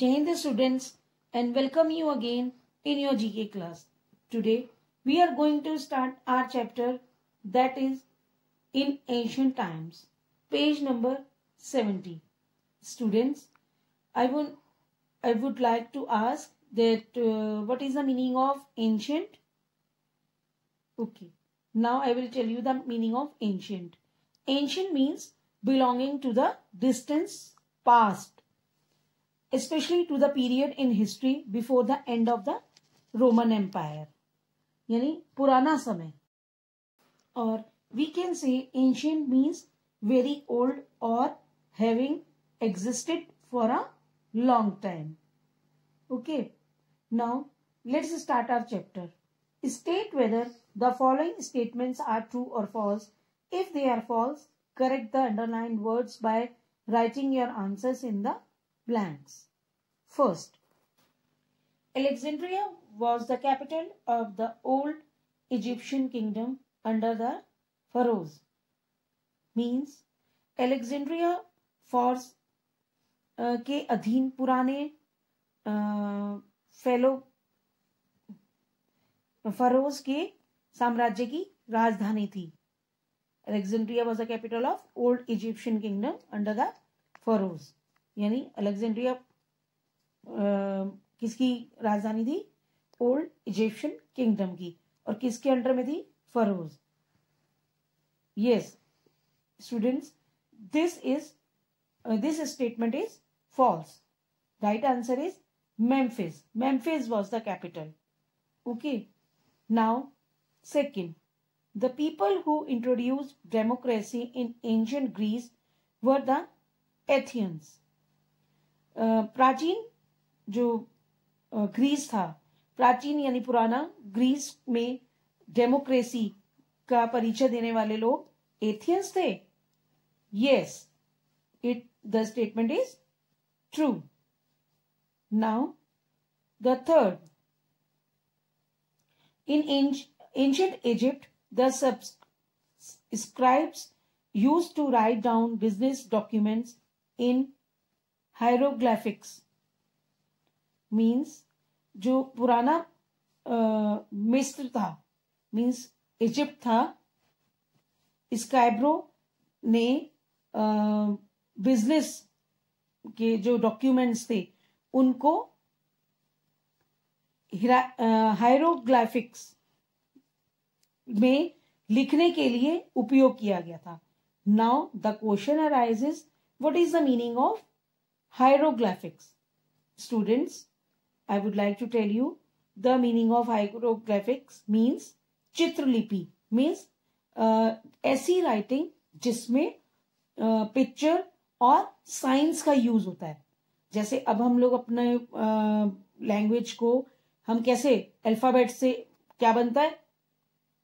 Jai students and welcome you again in your GK class. Today we are going to start our chapter that is in ancient times. Page number 70. Students, I would, I would like to ask that uh, what is the meaning of ancient? Okay. Now I will tell you the meaning of ancient. Ancient means belonging to the distance past, especially to the period in history before the end of the Roman Empire. Yani Purana Samay. Or we can say ancient means very old or having existed for a long time. Okay. Now let's start our chapter. State whether the following statements are true or false. If they are false, correct the underlined words by writing your answers in the blanks. First, Alexandria was the capital of the old Egyptian kingdom under the pharaohs. Means Alexandria force के अधीन पुराने fellow furrows के साम्राज्य की राजधानी थी Alexandria was the capital of old Egyptian kingdom under the pharaohs यानी Alexandria किसकी राजधानी थी? ओल्ड इजिप्शियन किंगडम की। और किसके अंडर में थी? Pharaohs. Yes students this is this statement is false right answer is Memphis Memphis was the capital okay now second the people who introduce democracy in ancient Greece were the Athenians प्राचीन जो Greece था, प्राचीन यानी पुराना Greece में democracy का परिचय देने वाले लोग एथियंस थे। Yes it the statement is true now the third in ancient Egypt the scribes used to write down business documents in hieroglyphics means जो पुराना मिस्र था मीन्स इजिप्ट था स्काइब्रो ने बिज़नेस के जो डॉक्यूमेंट्स थे, उनको हायरोग्राफिक्स में लिखने के लिए उपयोग किया गया था। Now the question arises what is the meaning of hieroglyphics students I would like to tell you the meaning of hieroglyphics means चित्रलिपि means uh, ऐसी राइटिंग जिसमें पिक्चर uh, और साइंस का यूज़ होता है। जैसे अब हम लोग अपने लैंग्वेज uh, को हम कैसे अल्फ़ाबेट से क्या बनता है?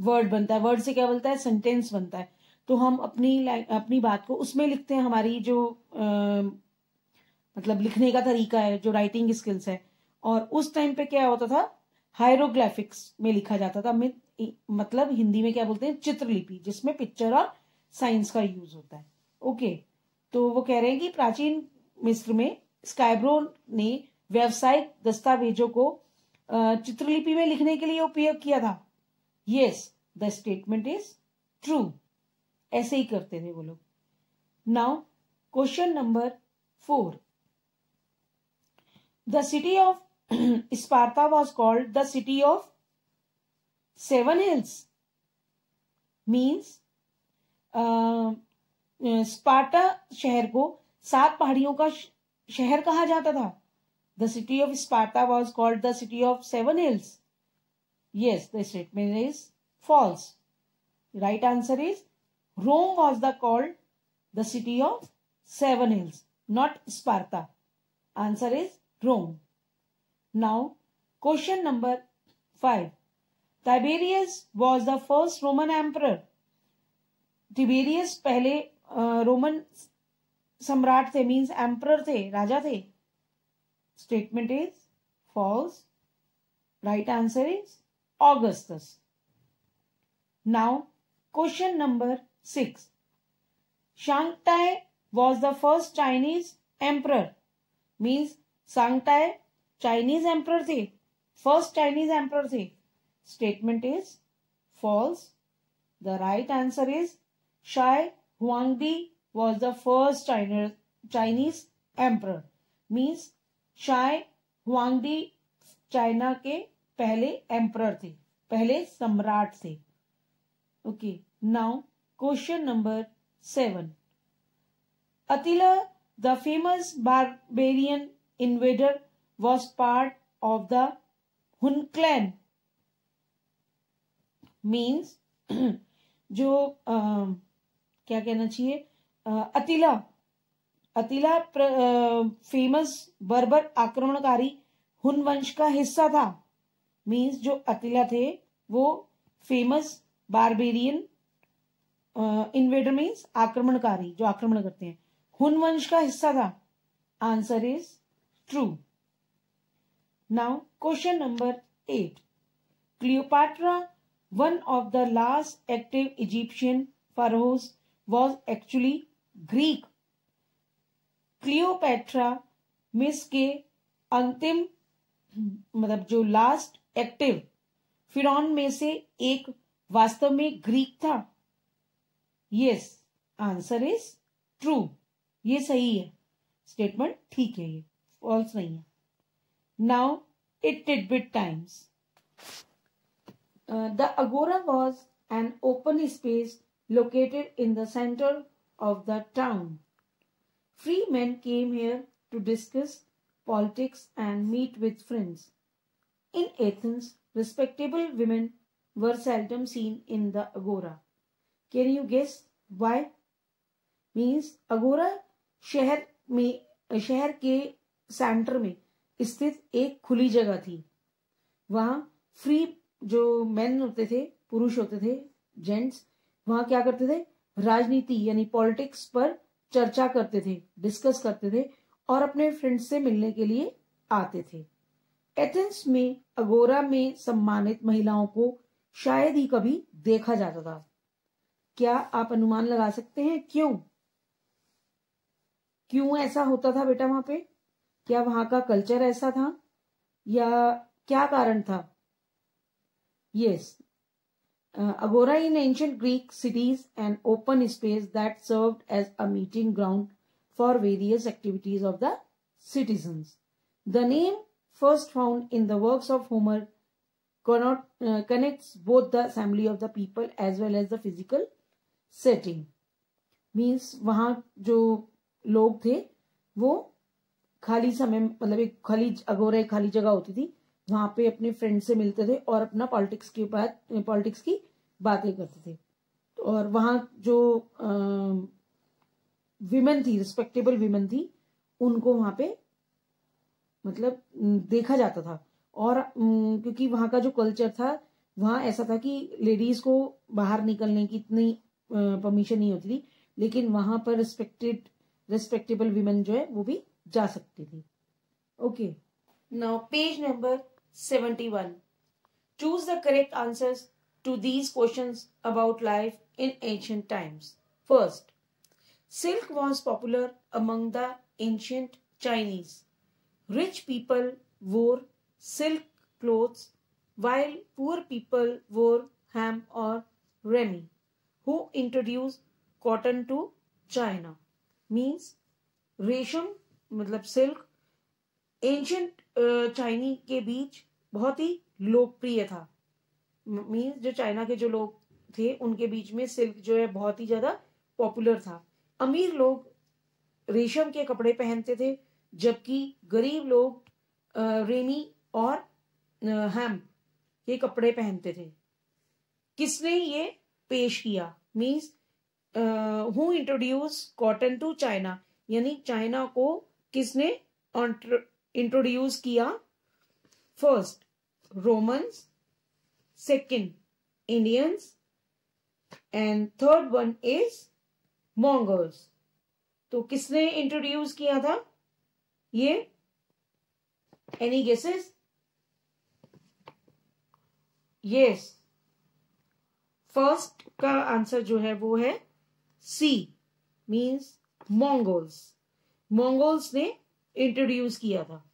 वर्ड बनता है। वर्ड से क्या बनता है? सेंटेंस बनता है। तो हम अपनी अपनी बात को उसमें लिखते हैं। हमारी जो आ, मतलब लिखने का तरीका है, जो राइटिंग स्किल्स है। और उस टाइम पे क्या होता था? हायरोग्राफिक्स में लिखा जाता था। मतलब हिंदी में क्या बोलते हैं? चित्रलिपि, जिसमें पिक्चर और साइंस का यूज़ होता है। ओके तो वो कह रहे हैं कि प्राचीन मिस्र में स्काइब्रो ने व्यवसायिक दस्तावेजों को चित्रलिपि में लिखने के लिए उपयोग किया था। Yes the statement is true ऐसे ही करते थे वो लोग। Now question number four The city of Sparta was called the city of seven hills. Means Sparta शहर को सात पहाड़ियों का शहर कहा जाता था the city of Sparta was called the city of seven hills yes the statement is false right answer is rome was the called the city of seven hills not sparta answer is rome Now, question number 5. Tiberius was the first Roman emperor. Tiberius पहले Roman सम्राट थे means emperor थे राजा थे. Statement is false right answer is Augustus now question number six Shangtai was the first Chinese emperor means Sangtai Chinese emperor थे first Chinese emperor थे statement is false the right answer is Shi Huangdi was the first Chinese emperor means Shi Huangdi China के पहले emperor थे पहले सम्राट थे okay now question number seven Attila the famous barbarian invader was part of the Hun clan means जो आ, क्या कहना चाहिए? अतिला। अतिला फ़ेमस बर्बर आक्रमणकारी हुन वंश का हिस्सा था। मीन्स जो अतिला थे वो फ़ेमस बारबेरियन इन्वेडर मीन्स आक्रमणकारी जो आक्रमण करते हैं। हुन वंश का हिस्सा था। Answer is true now question number eight Cleopatra one of the last active Egyptian pharaohs was actually Greek Cleopatra मिस के अंतिम मतलब जो लास्ट एक्टिव फिरौन में से एक वास्तव में ग्रीक था. यस आंसर इज़ ट्रू ये सही है. स्टेटमेंट ठीक है ये. फॉल्स नहीं है now it did bit times the agora was an open space located in the centre of the town free man came here to discuss politics and meet with friends. In Athens, respectable women were seldom seen in the agora. Can you guess why? Means agora शहर में शहर के centre में स्थित एक खुली जगह थी। वहाँ फ्री जो मेन होते थे, पुरुष होते थे जेंट्स वहाँ क्या करते थे? राजनीति यानी पॉलिटिक्स पर चर्चा करते थे डिस्कस करते थे और अपने फ्रेंड्स से मिलने के लिए आते थे। एथेंस में अगोरा में सम्मानित महिलाओं को शायद ही कभी देखा जाता था। क्या आप अनुमान लगा सकते हैं? क्यों? क्यों ऐसा होता था बेटा वहाँ पे? क्या वहाँ का कल्चर ऐसा था? या क्या कारण था? Yes agora in ancient Greek cities and open space that serve as a meeting ground for various activities of the citizen the name first found in the work of Homer connect both the assembly of the people as well as the physical setting means वहाँ जो लोग थे, वो खाली समय मतलब एक खाली अगोरे खाली जगह होती थी, वहाँ पे अपने फ्रेंड से मिलते थे और अपना पॉलिटिक्स की बात पॉलिटिक्स की बातें करते थे। और वहाँ जो विमेन थी रिस्पेक्टेबल विमेन थी, उनको वहाँ पे मतलब देखा जाता था। और क्योंकि वहाँ का जो कल्चर था, वहाँ ऐसा था कि लेडीज़ को बाहर निकलने की इतनी परमिशन नहीं होती थी, लेकिन वहाँ पर रिस्पेक्टेड रिस्पेक्टेबल विमेन जो है, वो भी जा सकती थी okay now page number seventy one choose the correct answers to these question about life in ancient times first Silk was popular among the ancient Chinese. Rich people wore silk clothes while poor people wore ham or remi. Who introduced cotton to China? Means रेशम मतलब silk ancient चाइनी के बीच बहुत ही लोकप्रिय था। Means जो China के जो लोग थे, उनके बीच में सिल्क जो है बहुत ही ज़्यादा पॉपुलर था। अमीर लोग रेशम के कपड़े पहनते थे, जबकि गरीब लोग रेमी और हैम के कपड़े पहनते थे। किसने ये पेश किया? Means who introduce cotton to China यानी चाइना को किसने इंट्रोड्यूस किया? First Romans second Indians and third one is Mongols तो किसने इंट्रोड्यूस किया था? ये? एनी गेसेस यस फ़र्स्ट का आंसर जो है वो है सी मींस मोंगोल्स मोंगोल्स ने इंट्रोड्यूस किया था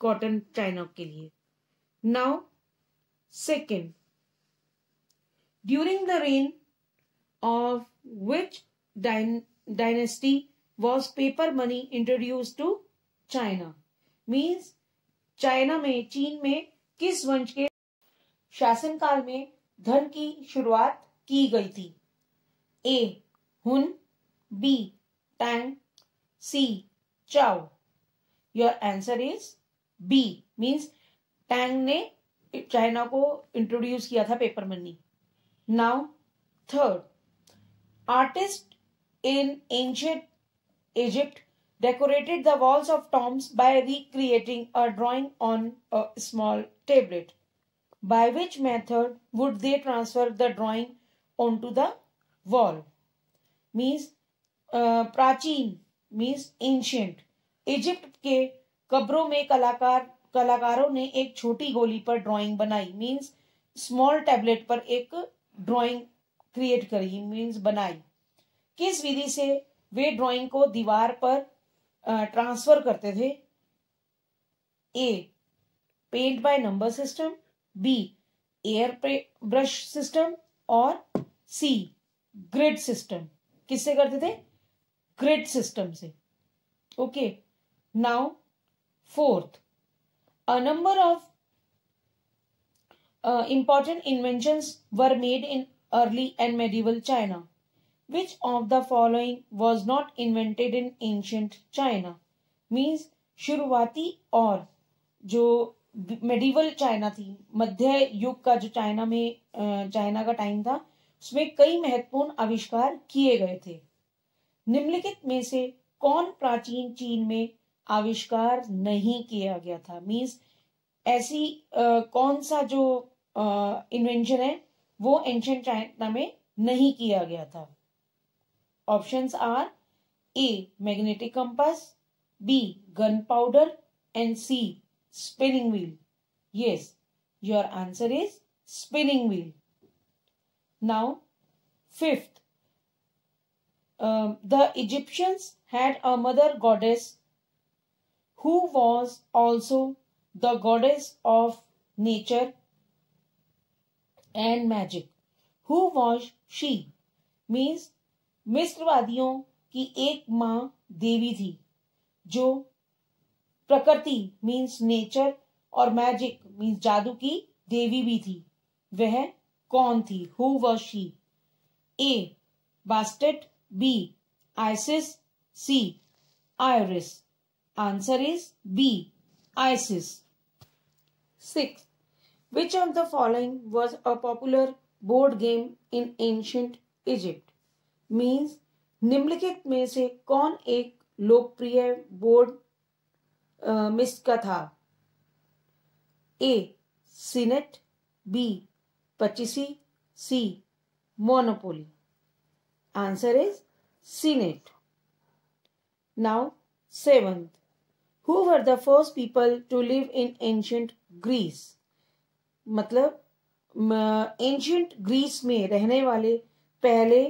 कॉटन चाइना के लिए। Now second during the reign of which dynasty was paper money introduce to China means China में चीन में किस वंश के शासनकाल में धन की शुरुआत की गई थी? A Hun B Tang C चाओ your answer is B means Tang ने चाइना को इंट्रोड्यूस किया था paper money now third artist in ancient Egypt decorated the walls of tombs by recreating a drawing on a small tablet. By which method would they transfer the drawing onto the wall? Means uh, प्राचीन means ancient Egypt के कब्रों में कलाकार, कलाकारों ने एक छोटी गोली पर ड्राइंग बनाई मीन्स स्मॉल टैबलेट पर एक ड्राइंग क्रिएट करी मींस बनाई। किस विधि से वे ड्राइंग को दीवार पर ट्रांसफ़र करते थे? A paint by number system B air brush system और सी ग्रिड सिस्टम किससे करते थे? ग्रिड सिस्टम से। Okay now fourth a number of important inventions were made in early and medieval China Which of the following was not invented in ancient China? Means, शुरुआती और जो medieval China थी, मध्य युग का जो चाइना में China का टाइम था, उसमें कई महत्वपूर्ण आविष्कार किए गए थे निम्नलिखित में से कौन प्राचीन चीन में आविष्कार नहीं किया गया था। मीन्स ऐसी आ, कौन सा जो इन्वेंशन है वो एंशियंट चाइना में नहीं किया गया था। Options are A magnetic compass B gun powder and C spinning wheel yes your answer is spinning wheel now fifth the Egyptians had a mother goddess who was also the goddess of nature and magic. Who was she? Means, मिस्रवादियों की एक माँ देवी थी, जो प्रकृति means nature और magic means जादू की देवी भी थी। वह कौन थी? Who was she A Bastet B Isis C Iris answer is B Isis six which of the following was a popular board game in ancient Egypt means निम्नलिखित में से कौन एक लोकप्रिय बोर्ड मिस का था? A Senet B pachisi C Monopoly answer is Senet now seventh who were the first people to live in ancient Greece मतलब एंशियंट ग्रीस में रहने वाले पहले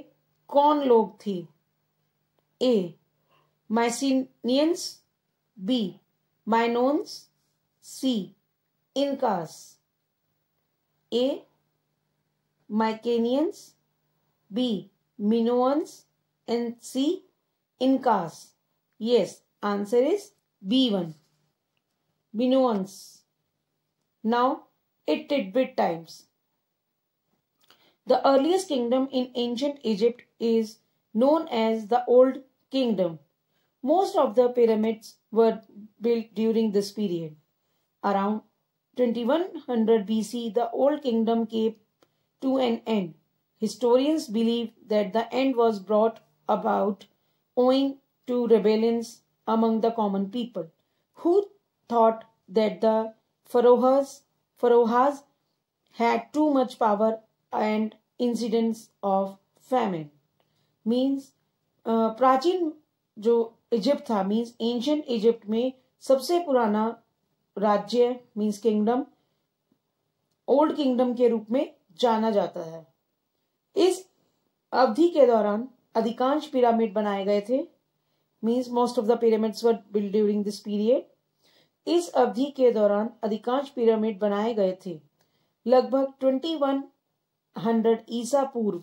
कौन लोग थे? A Mycenaeans B Minoans C Incas A Mycenaeans B Minoans and C Incas yes, answer is b1 minoans now it tidbit times The earliest kingdom in ancient Egypt is known as the Old Kingdom. Most of the pyramids were built during this period. Around 2100 BC, the Old Kingdom came to an end. Historians believe that the end was brought about owing to rebellions among the common people, who thought that the pharaohs, pharaohs had too much power and incidents of famine means प्राचीन जो Egypt था means ancient Egypt में सबसे पुराना राज्य means kingdom old kingdom के रूप में जाना जाता है इस अवधि के दौरान अधिकांश पिरामिड बनाए गए थे। Means most of the pyramids were build during this period इस अवधि के दौरान अधिकांश पिरामिड बनाए गए थे। लगभग ट्वेंटी वन हंड्रेड ईसा पूर्व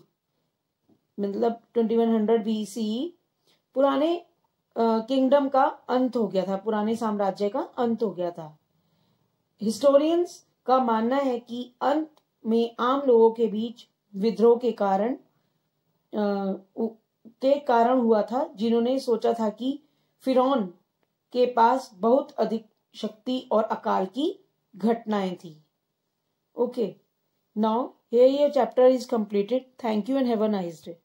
मतलब ट्वेंटी वन हंड्रेड बीसी पुराने किंगडम का अंत हो गया था, पुराने साम्राज्य का अंत हो गया था। हिस्टोरियंस का मानना है कि अंत में आम लोगों के बीच विद्रोह के कारण के कारण हुआ था, जिन्होंने सोचा था कि फिर के पास बहुत अधिक शक्ति और अकाल की घटनाएँ थी। ओके नाउ हे ये chapter is completed thank you and have a nice day